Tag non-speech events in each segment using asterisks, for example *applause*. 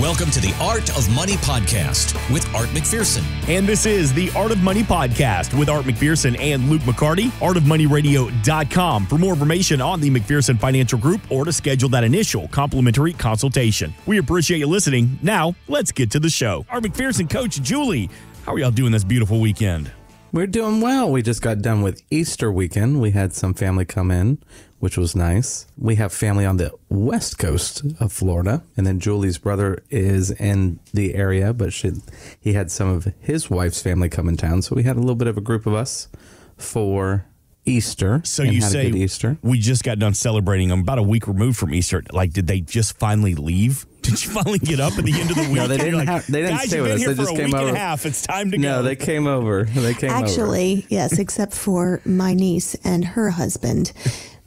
Welcome to the Art of Money podcast with Art McPherson. And this is the Art of Money podcast with Art McPherson and Luke McCarty, artofmoneyradio.com for more information on the McPherson Financial Group or to schedule that initial complimentary consultation. We appreciate you listening. Now, let's get to the show. Art McPherson, Coach Julie, how are y'all doing this beautiful weekend? We're doing well. We just got done with Easter weekend. We had some family come in, which was nice. We have family on the west coast of Florida, and then Julie's brother is in the area, but she, he had some of his wife's family come in town. So we had a little bit of a group of us for Easter. So and you had a say good Easter? we just got done celebrating. I'm about a week removed from Easter. Like, did they just finally leave? *laughs* Did you finally get up at the end of the week? No, they didn't like, have- they didn't Guys, stay you've with us. here They for just a came week and over." a half. It's time to No, go. they came over. They came over. Actually, yes, except for my niece and her husband,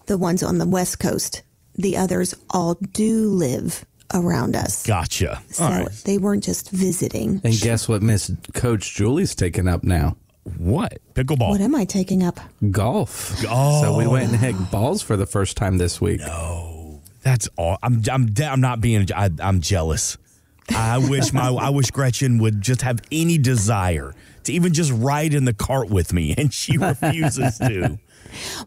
the ones on the West Coast. The others all do live around us. Gotcha. So All right. they weren't just visiting. And guess what Miss Coach Julie's taking up now? What? Pickleball. What am I taking up? Golf. Oh. So we went and hit balls for the first time this week. No. That's all. I'm. I'm. de- I'm not being. I, I'm jealous. I wish my. I wish Gretchen would just have any desire to even just ride in the cart with me, and she refuses to.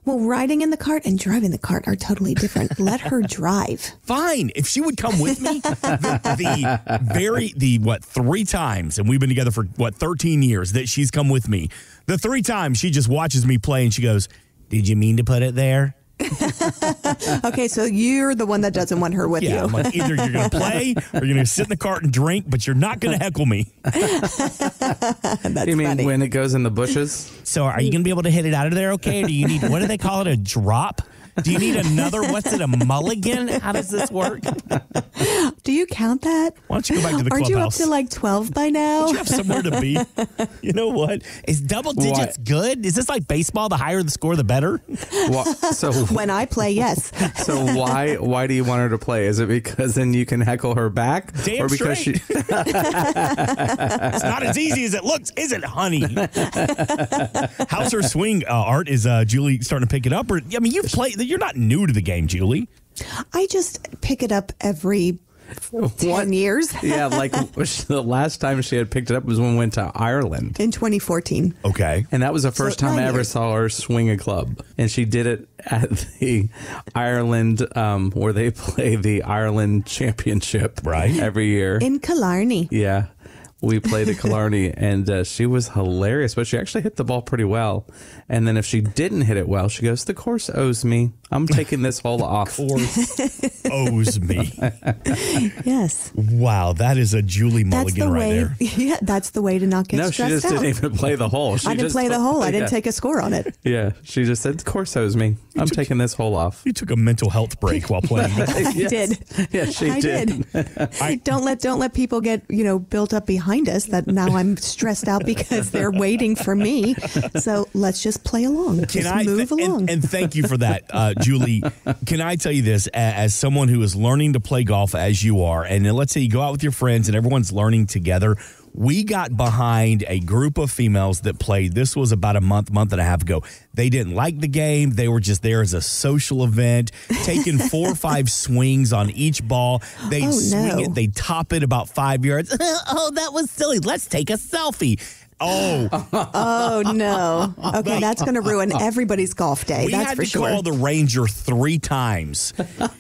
Well, riding in the cart and driving the cart are totally different. Let her drive. *laughs* Fine, if she would come with me, the, the very the what three times, and we've been together for what 13 years that she's come with me. The three times she just watches me play and she goes, "Did you mean to put it there?" *laughs* Okay, so you're the one that doesn't want her with Yeah, I'm you. like, either you're going to play or you're going to sit in the cart and drink, but you're not going to heckle me. *laughs* That's You mean funny. when it goes in the bushes? So, are you going to be able to hit it out of there? Okay, or do you need what do they call it? A drop? Do you need another? What's it? A mulligan? How does this work? Do you count that? Why don't you go back to the Aren't you up to like 12 by now? you have somewhere to be. You know what? Is double digits good? Is this like baseball? The higher the score, the better. Wha- so *laughs* when I play, yes. so why why do you want her to play? Is it because then you can heckle her back, Damn or because straight. she? *laughs* *laughs* It's not as easy as it looks, is it, honey? How's her swing uh, art? Is uh, Julie starting to pick it up? Or I mean, you play. You're not new to the game, Julie. I just pick it up every 10 What? years *laughs* Yeah, like the last time she had picked it up was when we went to Ireland. in 2014. Okay. And that was the first So time I ever years. saw her swing a club. And she did it at the Ireland, um, where they *laughs* play the Ireland Championship Right. every year. In Killarney. Yeah. We played at Killarney *laughs* and uh, she was hilarious, but she actually hit the ball pretty well. And then if she didn't hit it well, she goes, The course owes me. I'm taking this hole off. Course *laughs* owes me. Yes. Wow, that is a Julie That's Mulligan the right way. there. *laughs* Yeah, that's the way to not get No, she stressed just out. didn't even play the hole. She I didn't just play the hole. I didn't yeah. take a score on it. Yeah, she just said, "The course owes me. I'm taking this hole off." You took a mental health break while playing. *laughs* I Yes. did. Yeah, she I did. did. don't let don't let people get you know built up behind us that now I'm stressed out because they're waiting for me. So let's just play along. Can just I move and- along. And, thank you for that, uh, Julie. Can I tell you this as someone who is learning to play golf as you are, and let's say you go out with your friends and everyone's learning together. We got behind a group of females that played. This was about a month, month and a half ago. They didn't like the game. They were just there as a social event, taking *laughs* four or five swings on each ball. They'd Oh, swing no. it, they'd top it about five yards. *laughs* oh, that was silly. Let's take a selfie. Oh, oh no. *laughs* Okay, that's going to ruin everybody's golf day. we that's had for to sure. call the ranger three times,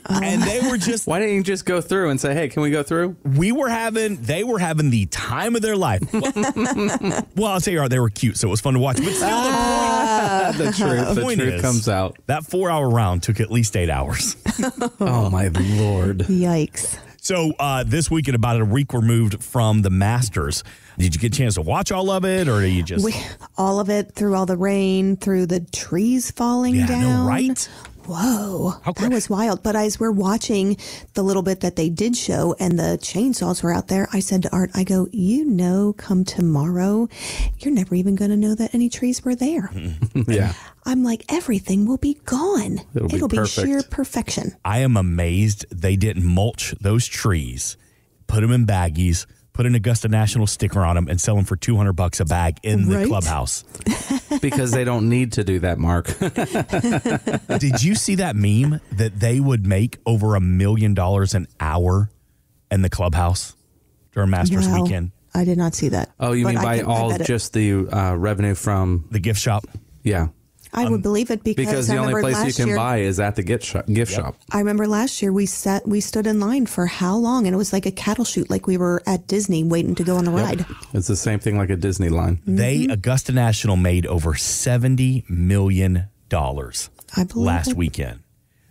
and they were just. Why didn't you just go through and say, "Hey, can we go through?" We were having, they were having the time of their life. *laughs* Well, well, I'll tell you, what, they were cute, so it was fun to watch. But still, Ah. the truth, *laughs* the point truth is- comes out. that four-hour round took at least eight hours. Oh my lord! Yikes. So uh, this weekend, about a week removed from the Masters, did you get a chance to watch all of it, or are you just? We, all of it through all the rain, through the trees falling yeah, I know, down. right? Whoa, How that was wild. But as we're watching the little bit that they did show and the chainsaws were out there, I said to Art, I go, you know, come tomorrow, you're never even going to know that any trees were there. *laughs* yeah, I'm like, everything will be gone. It'll be perfect. sheer perfection. I am amazed they didn't mulch those trees, put them in baggies, put an Augusta National sticker on them, and sell them for two hundred bucks a bag in the Right? clubhouse. *laughs* because they don't need to do that, Mark. *laughs* Did you see that meme that they would make over a million dollars an hour in the clubhouse? during Masters Wow. weekend. I did not see that. Oh, you But mean by can- all just the uh, revenue from? The gift shop. Yeah, I would believe it because, because I the only place you can year, buy is at the gift shop. Gift shop. I remember last year we sat we stood in line for how long and it was like a cattle chute like we were at Disney waiting to go on the ride. It's the same thing like a Disney line. They Mm-hmm. Augusta National made over seventy million dollars last it. weekend.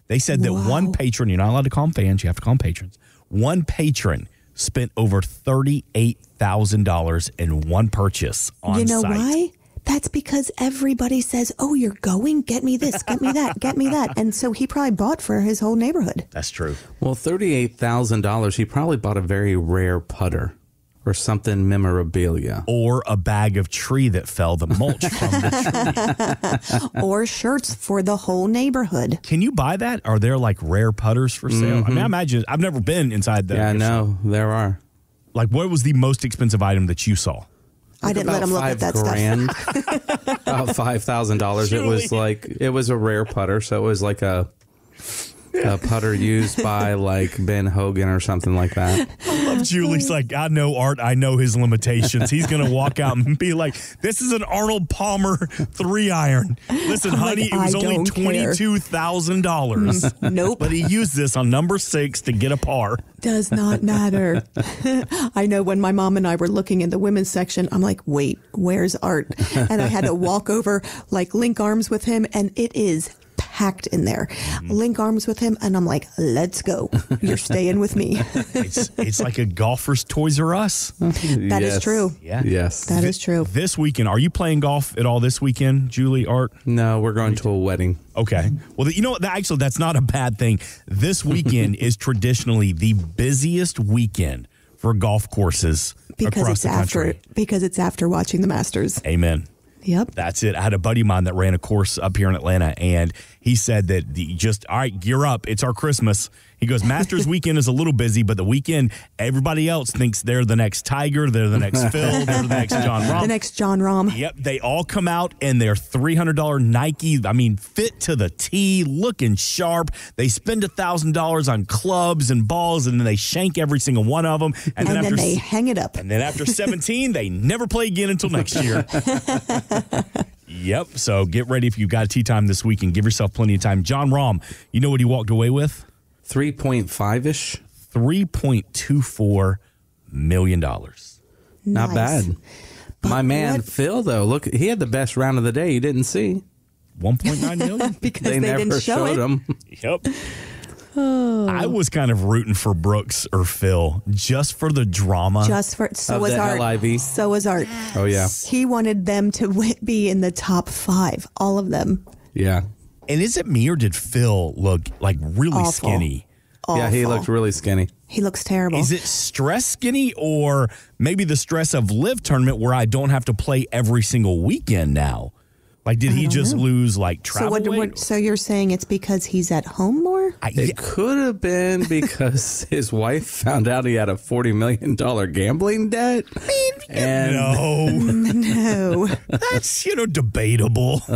They said that one patron, you're not allowed to call them fans, you have to call them patrons. One patron spent over thirty-eight thousand dollars in one purchase on you know site. why? That's because everybody says, "Oh, you're going? Get me this, get me that, get me that." *laughs* And so he probably bought for his whole neighborhood. That's true. Well, thirty-eight thousand dollars. He probably bought a very rare putter or something memorabilia. Or a bag of tree that fell, the mulch *laughs* from the tree. *laughs* or shirts for the whole neighborhood. Can you buy that? Are there like rare putters for sale? I mean, I imagine I've never been inside the. Mm-hmm. Yeah, gift shop. no, there are. Like, what was the most expensive item that you saw? I didn't let him look at five that stuff. grand, *laughs* about five thousand dollars. It was like it was a rare putter, so it was like a a putter used by like Ben Hogan or something like that. Love Julie's like, I know Art, I know his limitations. He's gonna walk out and be like, This is an Arnold Palmer three iron. Listen, I'm honey, like, it was only twenty two thousand dollars. *laughs* Nope. But he used this on number six to get a par. Does not matter. *laughs* I know when my mom and I were looking in the women's section, I'm like, wait, where's Art? And I had to walk over, like, link arms with him, and it is packed in there. Mm-hmm. Link arms with him, and I'm like, let's go. You're staying with me. *laughs* It's it's like a golfer's Toys R Us. That is true. Yeah. Yes. That is true. This weekend, are you playing golf at all this weekend, Julie, Art? no, we're going to a wedding. Okay. Well, you know what? Actually, that's not a bad thing. This weekend *laughs* is traditionally the busiest weekend for golf courses Because across it's the after country. because it's after watching the Masters. Amen. Yep. That's it. I had a buddy of mine that ran a course up here in Atlanta, and he said that the, just all right, gear up. It's our Christmas. He goes, Masters weekend is a little busy, but the weekend everybody else thinks they're the next Tiger, they're the next *laughs* Phil, they're the next Jon Rahm. The next Jon Rahm. Yep, they all come out in their three hundred dollar Nike. I mean, fit to the T, looking sharp. They spend a thousand dollars on clubs and balls, and then they shank every single one of them. And, And then then after they hang it up. and then after seventeen, they never play again until next year. *laughs* yep. So get ready if you've got a tee time this week and give yourself plenty of time. Jon Rahm, you know what he walked away with? Three point five ish. Three point two four million dollars. Not Nice. bad. My man what- Phil, though, look, he had the best round of the day. You didn't see. One point nine million. *laughs* Because They, they, never didn't show showed it. him. Yep. Oh. I was kind of rooting for Brooks or Phil just for the drama. Just for so Of was the Art. LIV. So was Art. Oh yeah, He wanted them to *laughs* be in the top five, all of them. yeah, and is it me or did Phil look like really Awful. skinny? yeah. He looked really skinny. He looks terrible. Is it stress skinny or maybe the stress of LIV tournament where I don't have to play every single weekend now? Like, did he just lose like so travel what, what? So you're saying it's because he's at home more? I, It yeah, could have been because *laughs* his wife found out he had a forty million dollar gambling debt. And no, No, *laughs* that's you know debatable. *laughs*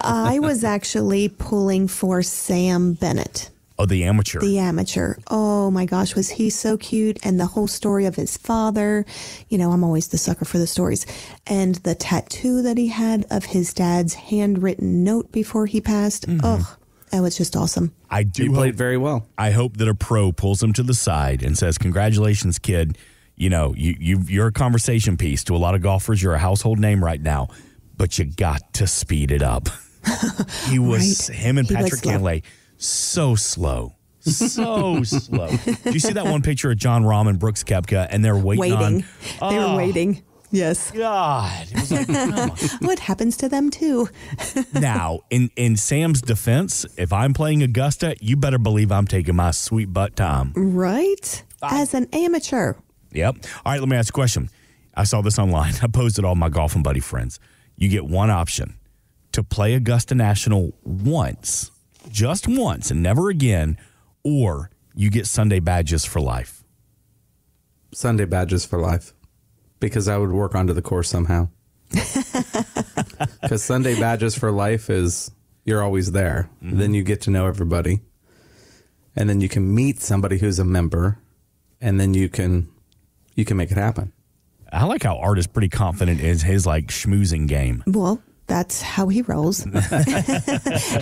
I was actually pulling for Sam Bennett. Oh, the amateur. The amateur. Oh my gosh, was he so cute? And the whole story of his father. You know, I'm always the sucker for the stories. And the tattoo that he had of his dad's handwritten note before he passed. Oh, that was just awesome. I do he hope, played very well. I hope that a pro pulls him to the side and says, "Congratulations, kid. You know, you, you you're a conversation piece to a lot of golfers. You're a household name right now, but you got to speed it up." *laughs* he was Right. him and He Patrick slow. Cantlay, so slow, so *laughs* slow. Do you see that one picture of Jon Rahm and Brooks Koepka, and they're waiting, Waiting. on? They were Oh, waiting. Yes. God, like. *laughs* What happens to them too? *laughs* now, in in Sam's defense, if I'm playing Augusta, you better believe I'm taking my sweet butt time. Right? Ah. As an amateur. Yep. All right, let me ask a question. I saw this online. I posted all my golfing buddy friends. You get one option to play Augusta National once, just once, and never again, or you get Sunday badges for life. Sunday badges for life because I would work onto the course somehow. *laughs* Because Sunday badges for life is you're always there. Mm-hmm. Then you get to know everybody. And then you can meet somebody who's a member. And then you can you can make it happen. I like how Art is pretty confident in his like schmoozing game. Well, that's how he rolls. *laughs*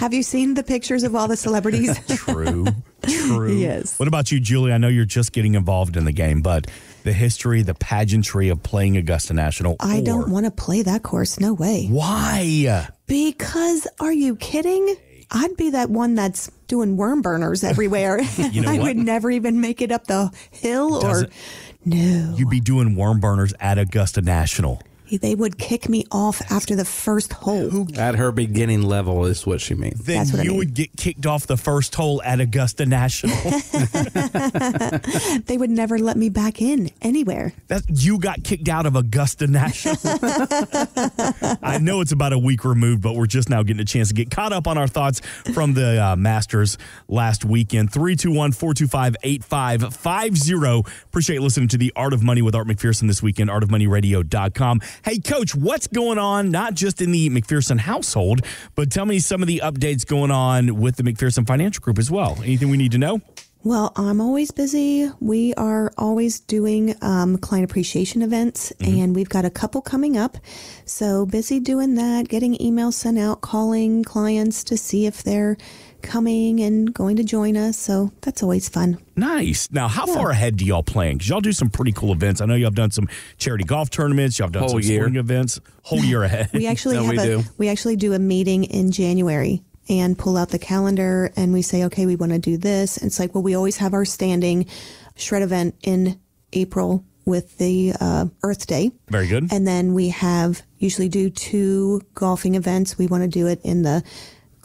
Have you seen the pictures of all the celebrities? *laughs* True. True. Yes. What about you, Julie? I know you're just getting involved in the game, but the history, the pageantry of playing Augusta National. I or- don't want to play that course. No way. Why? Because are you kidding? I'd be that one that's doing worm burners everywhere. *laughs* You know I what? would never even make it up the hill or Doesn't- no. You'd be doing worm burners at Augusta National. They would kick me off after the first hole. At her beginning level is what she means. Then That's what I you mean. would get kicked off the first hole at Augusta National. *laughs* *laughs* They would never let me back in anywhere. that you got kicked out of Augusta National. *laughs* I know it's about a week removed, but we're just now getting a chance to get caught up on our thoughts from the uh, Masters last weekend. 321 425 8550. Appreciate listening to the Art of Money with Art McPherson this weekend, artofmoneyradio.com. Hey, Coach, what's going on, not just in the McPherson household, but tell me some of the updates going on with the McPherson Financial Group as well. Anything we need to know? Well, I'm always busy. We are always doing um, client appreciation events, and we've got a couple coming up. So busy doing that, getting emails sent out, calling clients to see if they're coming and going to join us. So that's always fun. Nice. Now, how far ahead do y'all plan? Because y'all do some pretty cool events. I know y'all have done some charity golf tournaments. Y'all have done Whole some year. sporting events. Whole year *laughs* ahead. We actually *laughs* No, have we a do. we actually do a meeting in January and pull out the calendar and we say, okay, we want to do this. And it's like, well, we always have our standing shred event in April with the uh, Earth Day. Very good. And then we have usually do two golfing events. We want to do it in the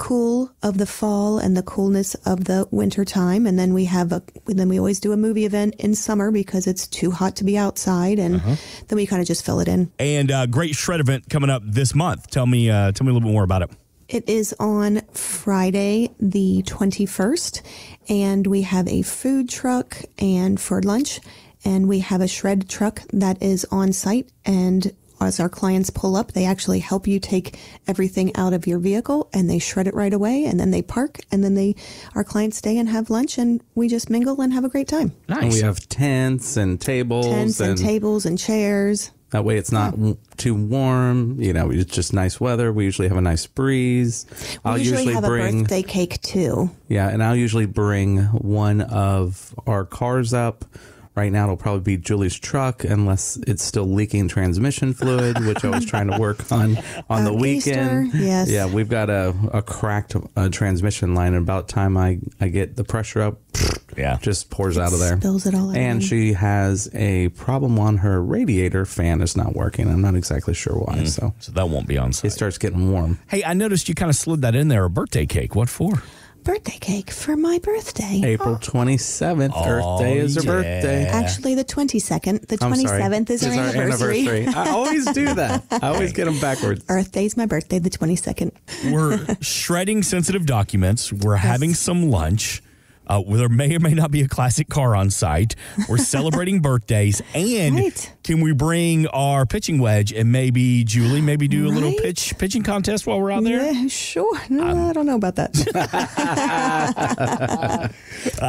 cool of the fall and the coolness of the winter time. And then we have a, then we always do a movie event in summer because it's too hot to be outside. And Uh-huh. then we kind of just fill it in. and uh, great shred event coming up this month. Tell me, uh, tell me a little bit more about it. It is on Friday, the 21st, and we have a food truck and for lunch, and we have a shred truck that is on site. And as our clients pull up, they actually help you take everything out of your vehicle and they shred it right away. And then they park, and then they, our clients stay and have lunch, and we just mingle and have a great time. Nice. And we have tents and tables, Tents and tables and chairs. that way it's not w too warm. You know, it's just nice weather. We usually have a nice breeze. We I'll usually, have bring a birthday cake too. yeah, and I'll usually bring one of our cars up. Right now, it'll probably be Julie's truck, unless it's still leaking transmission fluid, which I was trying to work on on the weekend. Easter, yes. Yeah, we've got a, a cracked uh, transmission line. And about time I, I get the pressure up, *sniffs* Yeah. just pours out of there. Spills it all out. And she has a problem on her radiator fan is not working. I'm not exactly sure why. Mm. So So that won't be on site. it starts getting warm. Hey, I noticed you kind of slid that in there. A birthday cake. What for? Birthday cake for my birthday. April ah. 27th, Earth Day oh, is her yeah. birthday. Actually, the 22nd. The 27th is This our anniversary. I always do that. I *laughs* always get them backwards. Earth Day's my birthday, the 22nd. We're *laughs* shredding sensitive documents. We're having some lunch. Uh, there may or may not be a classic car on site. We're *laughs* celebrating birthdays, and Right. can we bring our pitching wedge and maybe Julie maybe do a little pitch pitching contest while we're out there? Yeah, sure. No, I don't know about that. *laughs*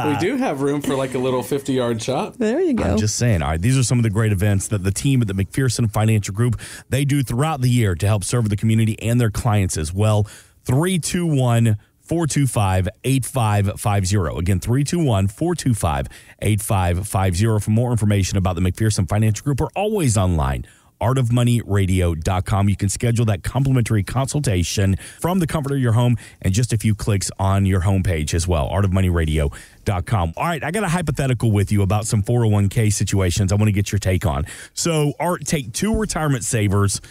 we do have room for like a little 50 yard shot. there you go. I'm just saying. All right, these are some of the great events that the team at the McPherson Financial Group they do throughout the year to help serve the community and their clients as well. 321 425 8550. Again, 321 425 8550. For more information about the McPherson Financial Group, we're always online. artofmoneyradio.com. You can schedule that complimentary consultation from the comfort of your home and just a few clicks on your homepage as well. artofmoneyradio.com. All right, I got a hypothetical with you about some 401k situations I want to get your take on. So, Art, take two retirement savers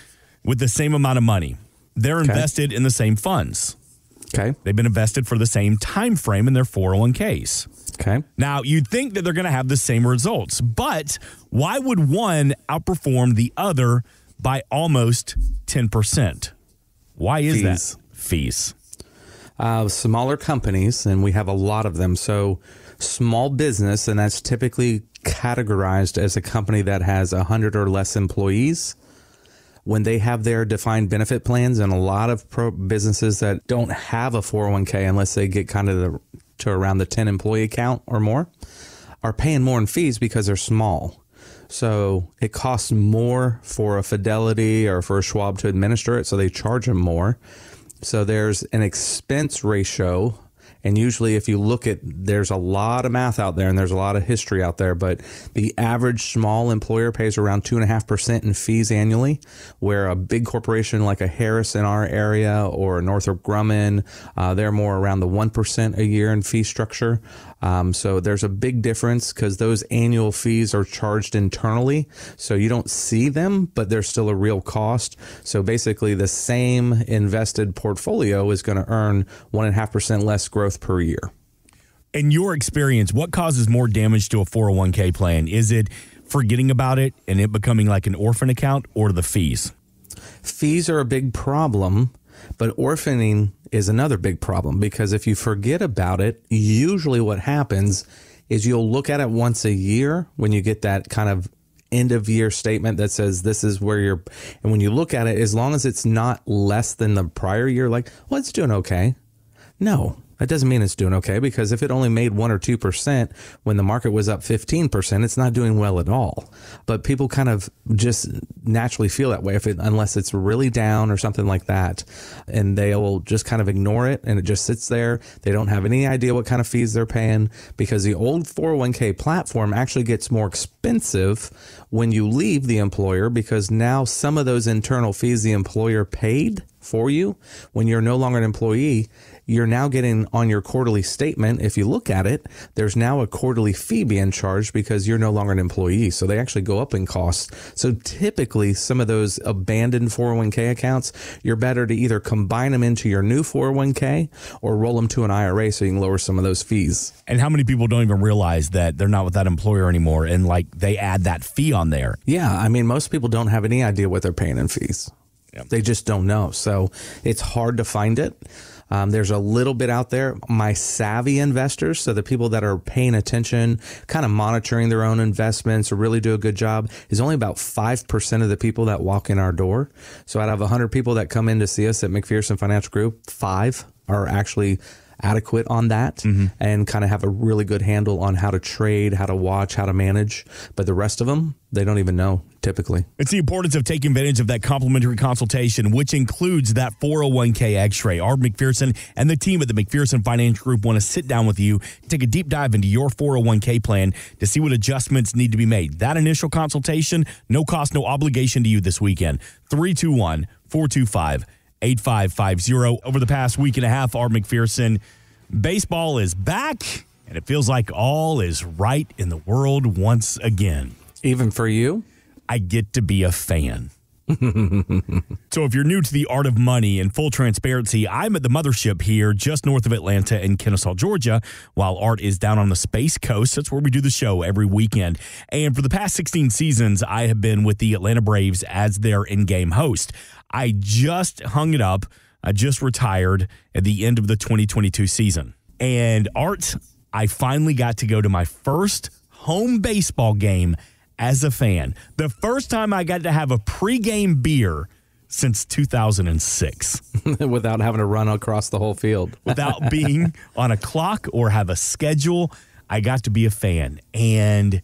with the same amount of money. They're invested in the same funds. Okay. They've been invested for the same time frame in their 401ks. Okay. Now, you'd think that they're going to have the same results, but why would one outperform the other by almost 10%? Why is Fees. that? Fees. Uh, smaller companies, and we have a lot of them. So, small business, and that's typically categorized as a company that has 100 or less employees. When they have their defined benefit plans, and a lot of pro businesses that don't have a 401k unless they get kind of the, to around the 10 employee count or more, are paying more in fees because they're small. So it costs more for a Fidelity or for a Schwab to administer it. So they charge them more. So there's an expense ratio. And usually, if you look at, there's a lot of math out there and there's a lot of history out there, but the average small employer pays around 2.5% in fees annually, where a big corporation like a Harris in our area or Northrop Grumman, uh, they're more around the 1% a year in fee structure. Um, so there's a big difference because those annual fees are charged internally. So you don't see them, but they're still a real cost. So basically, the same invested portfolio is going to earn 1.5% less growth per year. In your experience, what causes more damage to a 401k plan? Is it forgetting about it and it becoming like an orphan account or the fees? Fees are a big problem, but orphaning is another big problem because if you forget about it, usually what happens is you'll look at it once a year when you get that kind of end of year statement that says this is where you're and when you look at it as long as it's not less than the prior year like well it's doing okay. No that doesn't mean it's doing okay because if it only made 1 or 2% when the market was up 15%, it's not doing well at all. But people kind of just naturally feel that way if it, unless it's really down or something like that. And they will just kind of ignore it and it just sits there. They don't have any idea what kind of fees they're paying because the old 401k platform actually gets more expensive when you leave the employer because now some of those internal fees the employer paid for you when you're no longer an employee you're now getting on your quarterly statement. If you look at it, there's now a quarterly fee being charged because you're no longer an employee. So they actually go up in cost. So typically, some of those abandoned 401k accounts, you're better to either combine them into your new 401k or roll them to an IRA so you can lower some of those fees. And how many people don't even realize that they're not with that employer anymore and like they add that fee on there? Yeah. I mean, most people don't have any idea what they're paying in fees. Yep. They just don't know. So it's hard to find it. Um, there's a little bit out there. My savvy investors, so the people that are paying attention, kind of monitoring their own investments, or really do a good job, is only about 5% of the people that walk in our door. So out of 100 people that come in to see us at McPherson Financial Group, five are actually adequate on that mm-hmm. and kind of have a really good handle on how to trade, how to watch, how to manage. But the rest of them, they don't even know typically. It's the importance of taking advantage of that complimentary consultation, which includes that 401k x ray. Art McPherson and the team at the McPherson Finance Group want to sit down with you, take a deep dive into your 401k plan to see what adjustments need to be made. That initial consultation, no cost, no obligation to you this weekend. 321 425 8550. Over the past week and a half, Art McPherson, baseball is back, and it feels like all is right in the world once again. Even for you? I get to be a fan. so if you're new to the art of money and full transparency, I'm at the mothership here just north of Atlanta in Kennesaw, Georgia, while Art is down on the Space Coast. That's where we do the show every weekend. And for the past 16 seasons, I have been with the Atlanta Braves as their in-game host. I just hung it up. I just retired at the end of the 2022 season. And Art, I finally got to go to my first home baseball game as a fan. The first time I got to have a pregame beer since 2006 *laughs* without having to run across the whole field, *laughs* without being on a clock or have a schedule. I got to be a fan and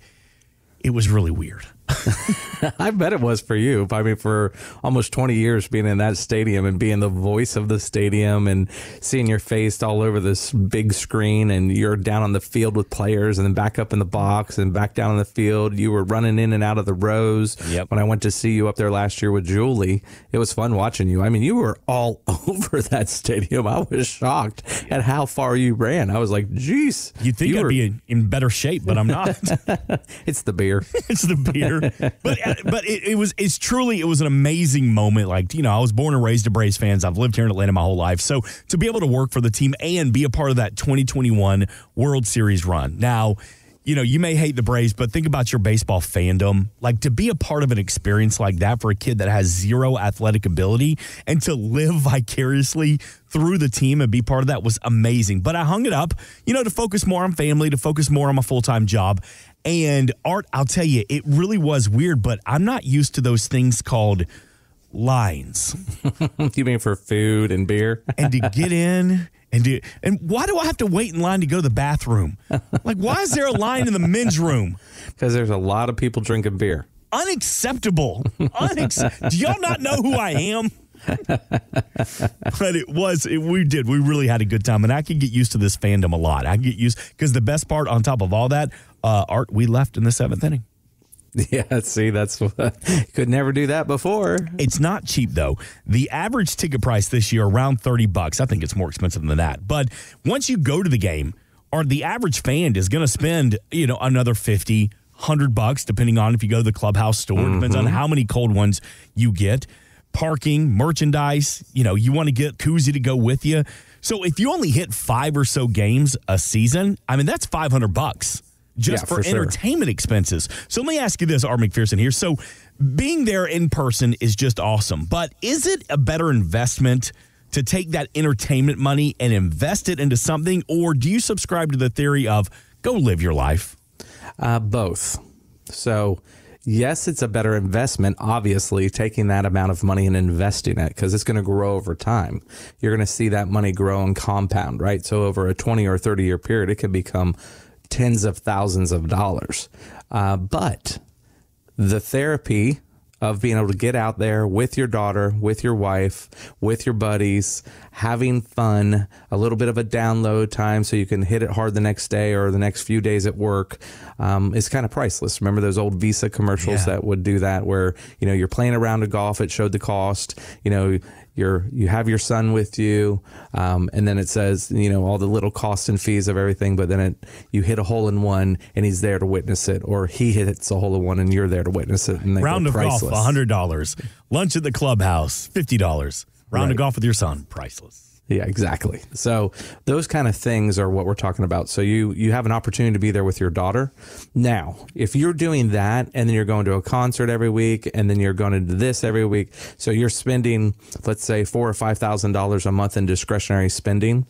it was really weird. *laughs* I bet it was for you. I mean, for almost 20 years being in that stadium and being the voice of the stadium and seeing your face all over this big screen and you're down on the field with players and then back up in the box and back down in the field. You were running in and out of the rows. Yep. When I went to see you up there last year with Julie, it was fun watching you. I mean, you were all *laughs* over that stadium. I was shocked at how far you ran. I was like, geez. You'd think you I'd were... be in better shape, but I'm not. *laughs* it's the beer. it's the beer. But uh, but it, it, was it's truly it was an amazing moment. Like you know, I was born and raised a Braves fans. I've lived here in Atlanta my whole life, so to be able to work for the team and be a part of that 2021 World Series run. Now, you know, you may hate the Braves, but think about your baseball fandom. Like to be a part of an experience like that for a kid that has zero athletic ability and to live *laughs* vicariously through the team and be part of that was amazing. But I hung it up, you know, to focus more on family, to focus more on my full time job. And art, I'll tell you, it really was weird, but I'm not used to those things called lines. *laughs* you mean for food and beer? *laughs* and to get in and do and why do I have to wait in line to go to the bathroom? like, why is there a line in the men's room? Because there's a lot of people drinking beer. Unacceptable. Unex- do y'all not know who I am? but it was it, we did we really had a good time and i could get used to this fandom a lot i get used because the best part on top of all that uh art we left in the seventh inning *laughs* Yeah, see, that's what *laughs* could never do that before. It's not cheap though. The average ticket price this year around 30 bucks. I think it's more expensive than that. But once you go to the game, or the average fan is going to spend, you know, another 50, 100 bucks depending on if you go to the clubhouse store, depends on how many cold ones you get. Parking, merchandise, you know, you want to get koozie to go with you. So if you only hit 5 or so games a season, I mean that's 500 bucks just Yeah, for, for entertainment entertainment expenses. So let me ask you this, Art McPherson here. So being there in person is just awesome, but is it a better investment to take that entertainment money and invest it into something, or do you subscribe to the theory of go live your life? Uh, both. So, yes, it's a better investment, obviously, taking that amount of money and investing it because it's going to grow over time. You're going to see that money grow and compound, right? So, over a 20 or 30 year period, it could become tens of thousands of dollars. Uh, but the therapy of being able to get out there with your daughter, with your wife, with your buddies, having fun, a little bit of a download time so you can hit it hard the next day or the next few days at work um, is kind of priceless. Remember those old Visa commercials Yeah. that would do that where, you know, you're playing a round of golf, it showed the cost, you know, you're, you have your son with you, um, and then it says, you know, all the little costs and fees of everything, but then it, you hit a hole in one and he's there to witness it, or he hits a hole in one and you're there to witness it. And they Round of golf, $100. Lunch at the clubhouse, $50. Round Right. of golf with your son, priceless. Yeah, exactly. So those kind of things are what we're talking about. So you you have an opportunity to be there with your daughter. Now, if you're doing that and then you're going to a concert every week and then you're going to this every week, so you're spending let's say four or five thousand dollars a month in discretionary spending.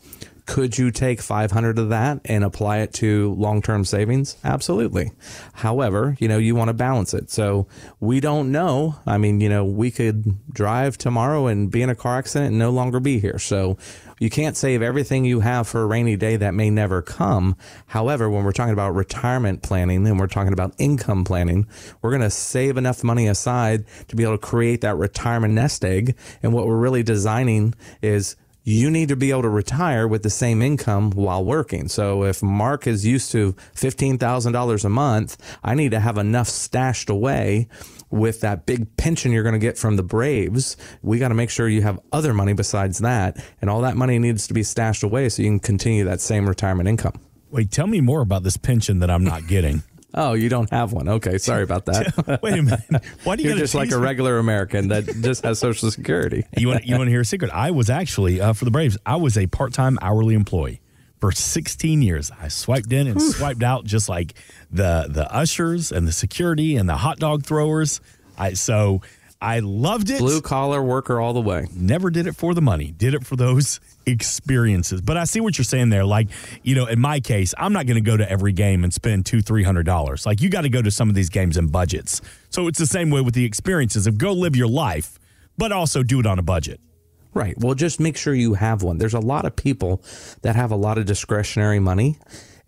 Could you take 500 of that and apply it to long-term savings? Absolutely. However, you know, you want to balance it. So we don't know. I mean, you know, we could drive tomorrow and be in a car accident and no longer be here. So you can't save everything you have for a rainy day that may never come. However, when we're talking about retirement planning and we're talking about income planning, we're going to save enough money aside to be able to create that retirement nest egg. And what we're really designing is you need to be able to retire with the same income while working. So if Mark is used to $15,000 a month, I need to have enough stashed away with that big pension you're going to get from the Braves. We got to make sure you have other money besides that. And all that money needs to be stashed away so you can continue that same retirement income. Wait, tell me more about this pension that I'm not getting. *laughs* Oh, you don't have one. Okay. Sorry about that. *laughs* Wait a minute. Why do you You're just like a regular American that just has Social Security. You want you want to hear a secret? I was actually uh, for the Braves. I was a part time hourly employee for 16 years. I swiped in and swiped out, just like the the ushers and the security and the hot dog throwers. I so I loved it. Blue collar worker all the way. Never did it for the money. Did it for those *laughs* experiences. But I see what you're saying there. Like you know, in my case, I'm not going to go to every game and spend two three hundred dollars. Like you got to go to some of these games in budgets. So it's the same way with the experiences of go live your life, but also do it on a budget. Right. Well, just make sure you have one. There's a lot of people that have a lot of discretionary money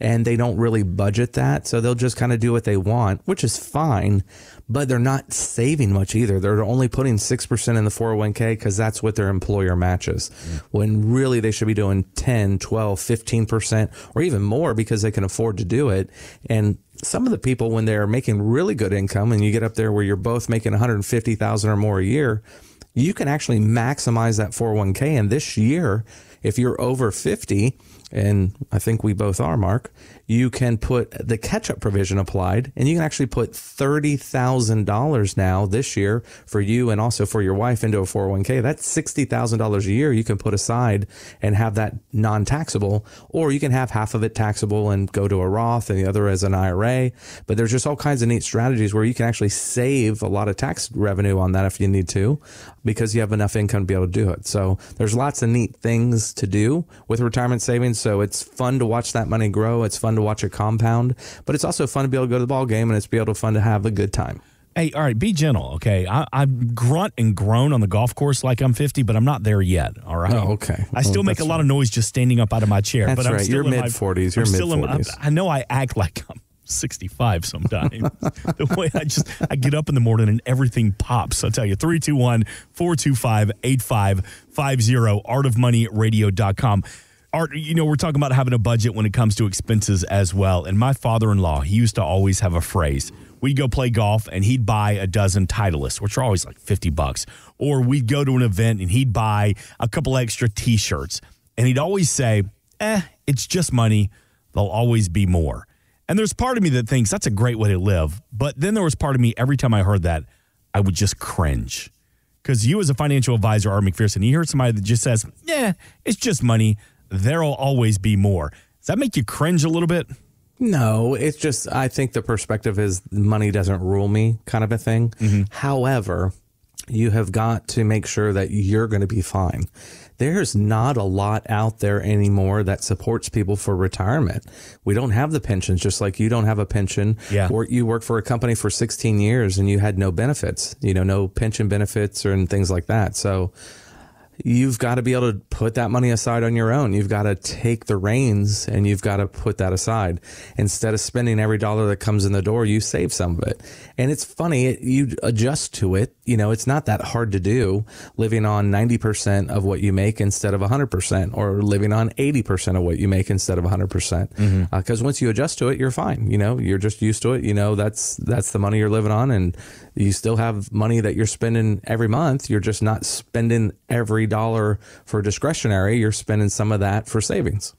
and they don't really budget that. So they'll just kind of do what they want, which is fine, but they're not saving much either. They're only putting 6% in the 401k because that's what their employer matches. Mm. When really they should be doing 10, 12, 15% or even more because they can afford to do it. And some of the people, when they're making really good income and you get up there where you're both making 150,000 or more a year, you can actually maximize that 401k. And this year, if you're over 50, and I think we both are, Mark, you can put the catch up provision applied and you can actually put $30,000 now this year for you and also for your wife into a 401k. That's $60,000 a year you can put aside and have that non taxable, or you can have half of it taxable and go to a Roth and the other as an IRA. But there's just all kinds of neat strategies where you can actually save a lot of tax revenue on that if you need to because you have enough income to be able to do it. So there's lots of neat things to do with retirement savings. So it's fun to watch that money grow. It's fun to watch a compound, but it's also fun to be able to go to the ball game and it's be able to fun to have a good time. Hey, all right, be gentle, okay? I, I grunt and groan on the golf course like I'm 50, but I'm not there yet, all right? Oh, okay. I still Well, make a lot of noise just standing up out of my chair. That's but I'm right. still You're in my- mid-40s. You're in- mid-40s. I know I act like I'm 65 sometimes. *laughs* the way I just, I get up in the morning and everything pops. I'll tell you, 321 425 8550, artofmoneyradio.com. Art, you know, we're talking about having a budget when it comes to expenses as well. And my father in law, he used to always have a phrase. We'd go play golf and he'd buy a dozen Titleists, which are always like 50 bucks. Or we'd go to an event and he'd buy a couple extra t shirts. And he'd always say, eh, it's just money. There'll always be more. And there's part of me that thinks that's a great way to live. But then there was part of me, every time I heard that, I would just cringe. Because you, as a financial advisor, Art McPherson, you hear somebody that just says, yeah, it's just money. There'll always be more. Does that make you cringe a little bit? No, it's just I think the perspective is money doesn't rule me kind of a thing. Mm-hmm. However, you have got to make sure that you're going to be fine. There's not a lot out there anymore that supports people for retirement. We don't have the pensions, just like you don't have a pension. Yeah. Or you work for a company for 16 years and you had no benefits, you know, no pension benefits or and things like that. So you've got to be able to put that money aside on your own. You've got to take the reins and you've got to put that aside. Instead of spending every dollar that comes in the door, you save some of it. And it's funny, it, you adjust to it. You know, it's not that hard to do living on 90% of what you make instead of 100% or living on 80% of what you make instead of 100%. Because mm-hmm. uh, once you adjust to it, you're fine. You know, you're just used to it. You know, that's, that's the money you're living on and you still have money that you're spending every month. You're just not spending every dollar for discretionary. You're spending some of that for savings.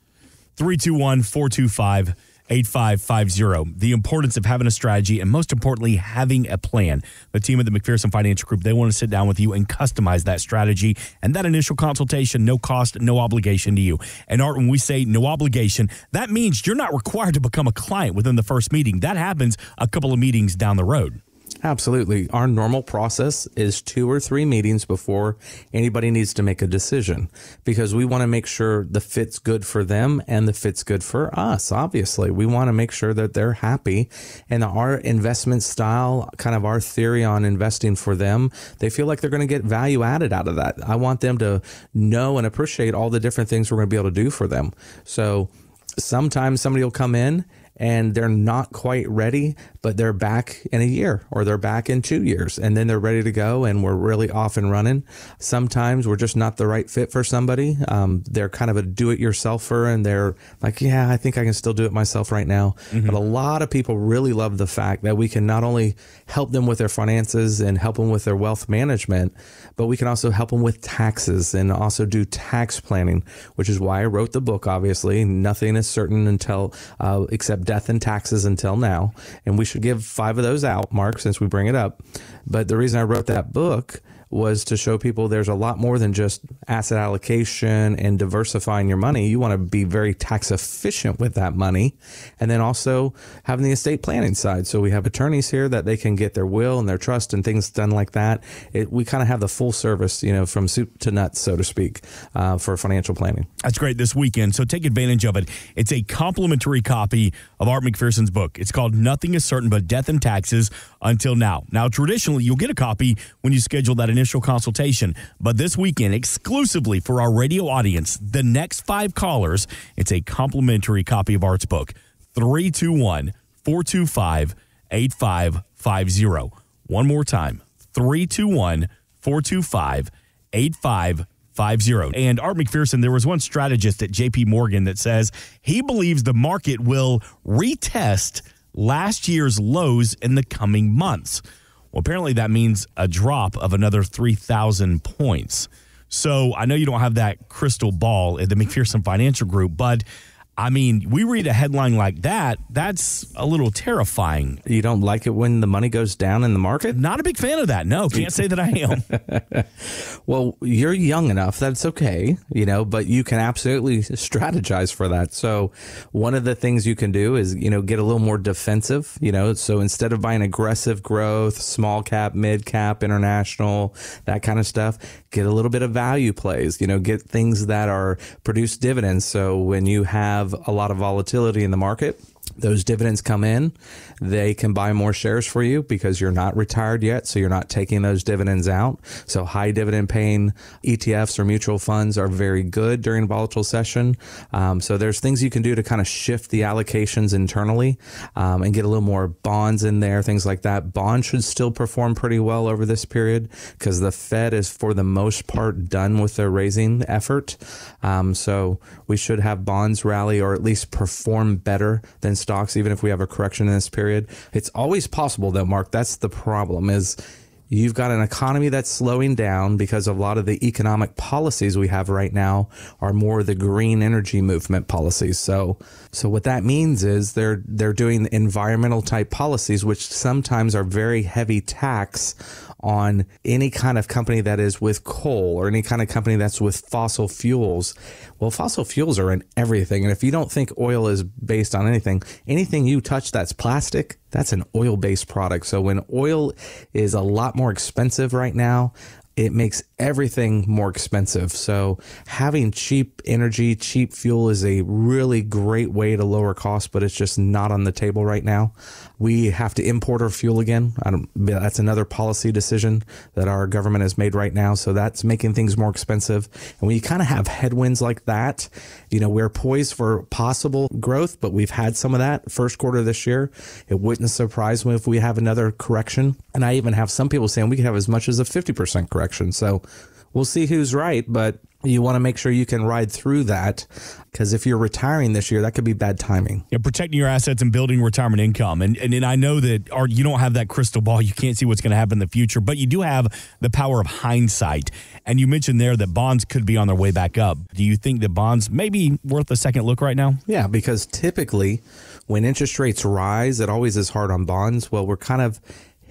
321 425 8550. The importance of having a strategy and most importantly, having a plan. The team at the McPherson Financial Group, they want to sit down with you and customize that strategy and that initial consultation, no cost, no obligation to you. And Art, when we say no obligation, that means you're not required to become a client within the first meeting. That happens a couple of meetings down the road. Absolutely. Our normal process is two or three meetings before anybody needs to make a decision because we want to make sure the fit's good for them and the fit's good for us. Obviously, we want to make sure that they're happy and our investment style, kind of our theory on investing for them, they feel like they're going to get value added out of that. I want them to know and appreciate all the different things we're going to be able to do for them. So sometimes somebody will come in and they're not quite ready, but they're back in a year or they're back in two years and then they're ready to go and we're really off and running. Sometimes we're just not the right fit for somebody. Um, they're kind of a do it yourselfer and they're like, yeah, I think I can still do it myself right now. But a lot of people really love the fact that we can not only help them with their finances and help them with their wealth management, but we can also help them with taxes and also do tax planning, which is why I wrote the book. Obviously, nothing is certain until uh, except death and taxes until now, and we should give five of those out, Mark, since we bring it up. But the reason I wrote that book was to show people there's a lot more than just asset allocation and diversifying your money. You want to be very tax efficient with that money. And then also having the estate planning side. So we have attorneys here that they can get their will and their trust and things done like that. It, we kind of have the full service, you know, from soup to nuts, so to speak, uh, for financial planning. That's great this weekend. So take advantage of it. It's a complimentary copy of Art McPherson's book. It's called Nothing is Certain But Death and Taxes Until Now. Now, traditionally, you'll get a copy when you schedule that initial consultation. But this weekend, exclusively for our radio audience, the next five callers, it's a complimentary copy of Art's book. 321 425 8550. One more time 321 425 8550. And Art McPherson, there was one strategist at JP Morgan that says he believes the market will retest last year's lows in the coming months. Well, apparently that means a drop of another 3,000 points. So I know you don't have that crystal ball at the McPherson Financial Group, but I mean, we read a headline like that, that's a little terrifying. You don't like it when the money goes down in the market? Not a big fan of that. No, can't say that I am. *laughs* Well, you're young enough that's okay, you know, but you can absolutely strategize for that. So, one of the things you can do is, you know, get a little more defensive, you know. So, instead of buying aggressive growth, small cap, mid cap, international, that kind of stuff, get a little bit of value plays, you know, get things that are produce dividends. So, when you have a lot of volatility in the market, those dividends come in, they can buy more shares for you because you're not retired yet. So you're not taking those dividends out. So high dividend paying ETFs or mutual funds are very good during a volatile session. Um, so there's things you can do to kind of shift the allocations internally um, and get a little more bonds in there, things like that. Bonds should still perform pretty well over this period because the Fed is for the most part done with their raising effort. Um, so we should have bonds rally or at least perform better than stocks, even if we have a correction in this period. It's always possible, though, Mark. That's the problem. Is You've got an economy that's slowing down because a lot of the economic policies we have right now are more the green energy movement policies. So, so what that means is they're they're doing environmental type policies, which sometimes are very heavy tax on any kind of company that is with coal or any kind of company that's with fossil fuels. Well, fossil fuels are in everything. And if you don't think oil is based on anything, anything you touch that's plastic, that's an oil based product. So when oil is a lot more expensive right now, it makes everything more expensive. So having cheap energy, cheap fuel is a really great way to lower costs, but it's just not on the table right now. We have to import our fuel again. that's another policy decision that our government has made right now. So that's making things more expensive. And when you kind of have headwinds like that, you know, we're poised for possible growth, but we've had some of that first quarter this year. It wouldn't surprise me if we have another correction. And I even have some people saying we could have as much as a 50% correction. So we'll see who's right, but you want to make sure you can ride through that because if you're retiring this year, that could be bad timing. Yeah, protecting your assets and building retirement income. And, and, and I know that Art, you don't have that crystal ball. You can't see what's going to happen in the future, but you do have the power of hindsight. And you mentioned there that bonds could be on their way back up. Do you think that bonds may be worth a second look right now? Yeah, because typically when interest rates rise, it always is hard on bonds. Well, we're kind of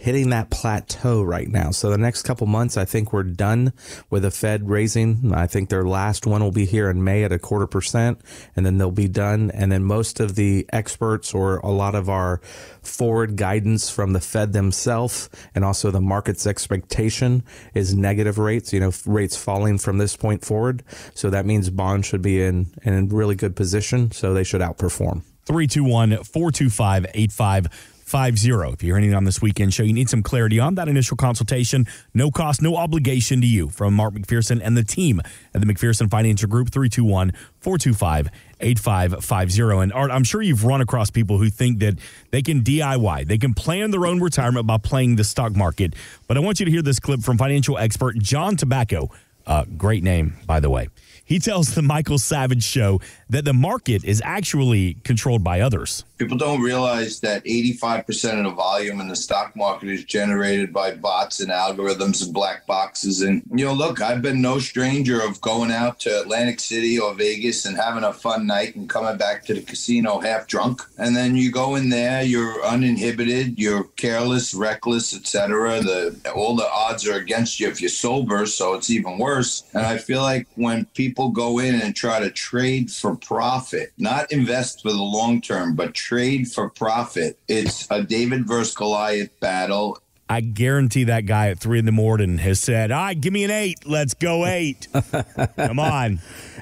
hitting that plateau right now. So the next couple months, I think we're done with the Fed raising. I think their last one will be here in May at a quarter percent, and then they'll be done. And then most of the experts or a lot of our forward guidance from the Fed themselves and also the market's expectation is negative rates, you know, rates falling from this point forward. So that means bonds should be in, in a really good position. So they should outperform. 321 425 850. If you're hearing it on this weekend show, you need some clarity on that initial consultation. No cost, no obligation to you from Mark McPherson and the team at the McPherson Financial Group, 321 425 8550. And Art, I'm sure you've run across people who think that they can DIY, they can plan their own retirement by playing the stock market. But I want you to hear this clip from financial expert John Tabacco. Uh, great name, by the way. He tells the Michael Savage show that the market is actually controlled by others. People don't realize that 85% of the volume in the stock market is generated by bots and algorithms and black boxes. And, you know, look, I've been no stranger of going out to Atlantic City or Vegas and having a fun night and coming back to the casino half drunk. And then you go in there, you're uninhibited, you're careless, reckless, etc. The all the odds are against you if you're sober, so it's even worse. And I feel like when people go in and try to trade for profit, not invest for the long term, but trade for profit. It's a David versus Goliath battle. I guarantee that guy at three in the morning has said, "All right, give me an eight. Let's go eight. *laughs* Come on."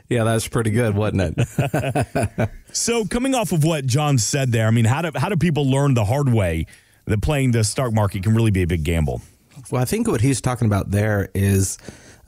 Yeah, that's pretty good, wasn't it? *laughs* so, coming off of what John said there, I mean, how do how do people learn the hard way that playing the stock market can really be a big gamble? Well, I think what he's talking about there is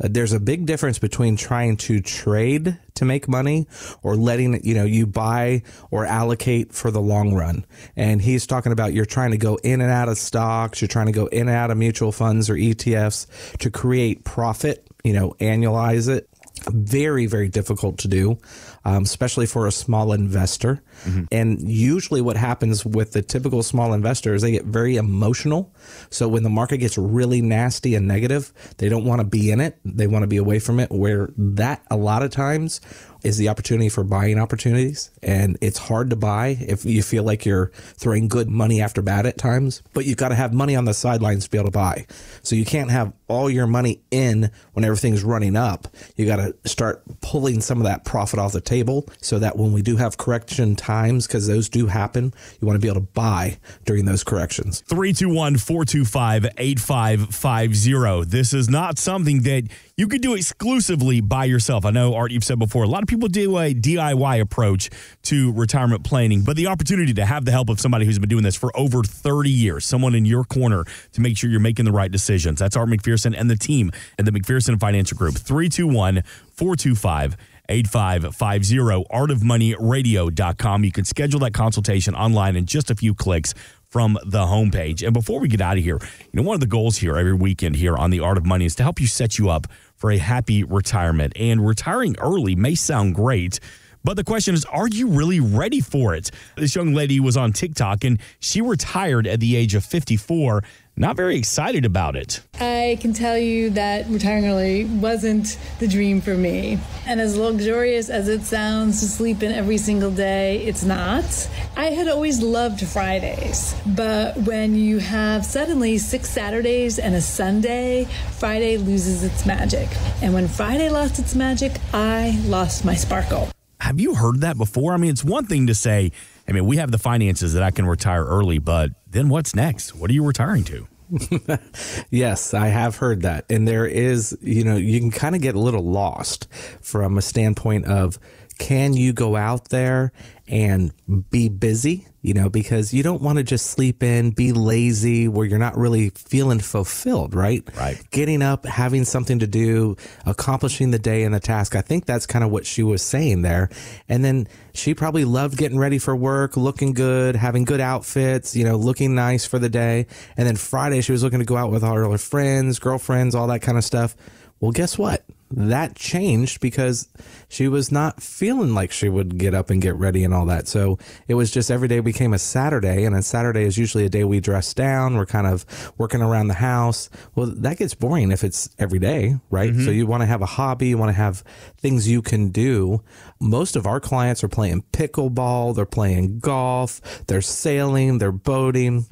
Uh, there's a big difference between trying to trade to make money or letting you know you buy or allocate for the long run. And he's talking about you're trying to go in and out of stocks, you're trying to go in and out of mutual funds or ETFs to create profit, you know, annualize it. Very, very difficult to do um, especially for a small investor. Mm-hmm. And usually, what happens with the typical small investor is they get very emotional. So when the market gets really nasty and negative, they don't want to be in it. They want to be away from it. Where that a lot of times is the opportunity for buying opportunities. And it's hard to buy if you feel like you're throwing good money after bad at times, but you've got to have money on the sidelines to be able to buy. So you can't have all your money in when everything's running up. You got to start pulling some of that profit off the table so that when we do have correction times, because those do happen, you want to be able to buy during those corrections. 321 425 8550. This is not something that you could do exclusively by yourself. I know, Art, you've said before, a lot of people do a DIY approach to retirement planning, but the opportunity to have the help of somebody who's been doing this for over 30 years, someone in your corner to make sure you're making the right decisions. That's Art McPherson and the team at the McPherson Financial Group. 321 425 8550 artofmoneyradio.com. You can schedule that consultation online in just a few clicks from the homepage. And before we get out of here, you know, one of the goals here every weekend here on the Art of Money is to help you set you up for a happy retirement. And retiring early may sound great. But the question is, are you really ready for it? This young lady was on TikTok and she retired at the age of 54 not very excited about it. I can tell you that retiring early wasn't the dream for me. And as luxurious as it sounds to sleep in every single day, it's not. I had always loved Fridays, but when you have suddenly six Saturdays and a Sunday, Friday loses its magic. And when Friday lost its magic, I lost my sparkle. Have you heard that before? I mean, it's one thing to say, I mean, we have the finances that I can retire early, but then what's next? What are you retiring to? *laughs* yes, I have heard that. And there is, you know, you can kind of get a little lost from a standpoint of can you go out there and be busy, you know, because you don't want to just sleep in, be lazy where you're not really feeling fulfilled, right? Right. Getting up, having something to do, accomplishing the day and the task. I think that's kind of what she was saying there. And then she probably loved getting ready for work, looking good, having good outfits, you know, looking nice for the day. And then Friday, she was looking to go out with all her friends, girlfriends, all that kind of stuff. Well, guess what? That changed because she was not feeling like she would get up and get ready and all that. So it was just every day became a Saturday. And a Saturday is usually a day we dress down. We're kind of working around the house. Well, that gets boring if it's every day, right? Mm-hmm. So you want to have a hobby, you want to have things you can do. Most of our clients are playing pickleball, they're playing golf, they're sailing, they're boating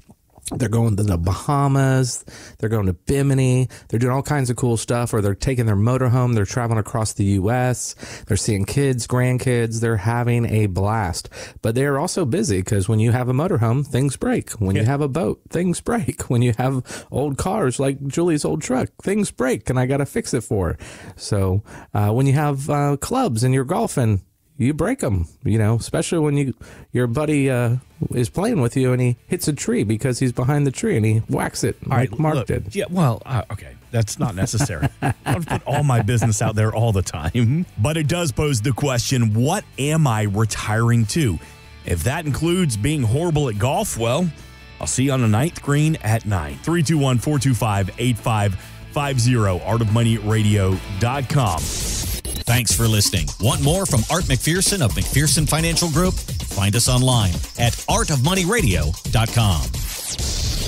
they're going to the Bahamas. They're going to Bimini. They're doing all kinds of cool stuff, or they're taking their motorhome. They're traveling across the U.S. They're seeing kids, grandkids. They're having a blast. But they are also busy because when you have a motorhome, things break. When yeah. you have a boat, things break. When you have old cars like Julie's old truck, things break, and I got to fix it for her. So uh, when you have uh, clubs and you're golfing, you break them, you know, especially when you your buddy uh, is playing with you and he hits a tree because he's behind the tree and he whacks it all like right, Mark look, did. Yeah, well, uh, okay, that's not necessary. *laughs* I don't put all my business out there all the time, but it does pose the question: What am I retiring to? If that includes being horrible at golf, well, I'll see you on the ninth green at nine. 321 425 8550 artofmoneyradio.com. Thanks for listening. Want more from Art McPherson of McPherson Financial Group? Find us online at artofmoneyradio.com.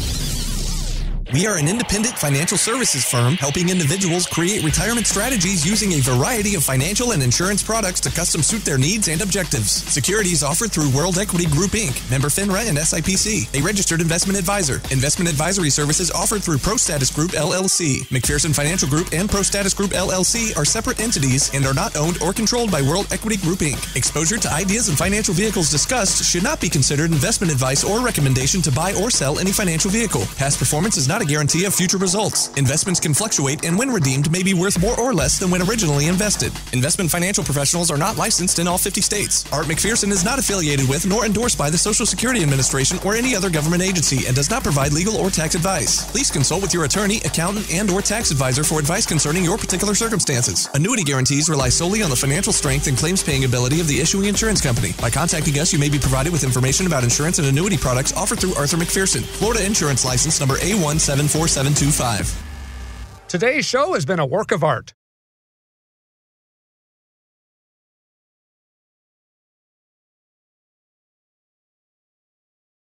We are an independent financial services firm helping individuals create retirement strategies using a variety of financial and insurance products to custom suit their needs and objectives. Securities offered through World Equity Group Inc., member FINRA and SIPC, a registered investment advisor. Investment advisory services offered through ProStatus Group LLC. McPherson Financial Group and ProStatus Group LLC are separate entities and are not owned or controlled by World Equity Group Inc. Exposure to ideas and financial vehicles discussed should not be considered investment advice or recommendation to buy or sell any financial vehicle. Past performance is not not a guarantee of future results. Investments can fluctuate and when redeemed may be worth more or less than when originally invested. Investment financial professionals are not licensed in all 50 states. Art McPherson is not affiliated with nor endorsed by the Social Security Administration or any other government agency and does not provide legal or tax advice. Please consult with your attorney, accountant, and or tax advisor for advice concerning your particular circumstances. Annuity guarantees rely solely on the financial strength and claims paying ability of the issuing insurance company. By contacting us, you may be provided with information about insurance and annuity products offered through Arthur McPherson, Florida Insurance License number A1 74725. Today's show has been a work of art.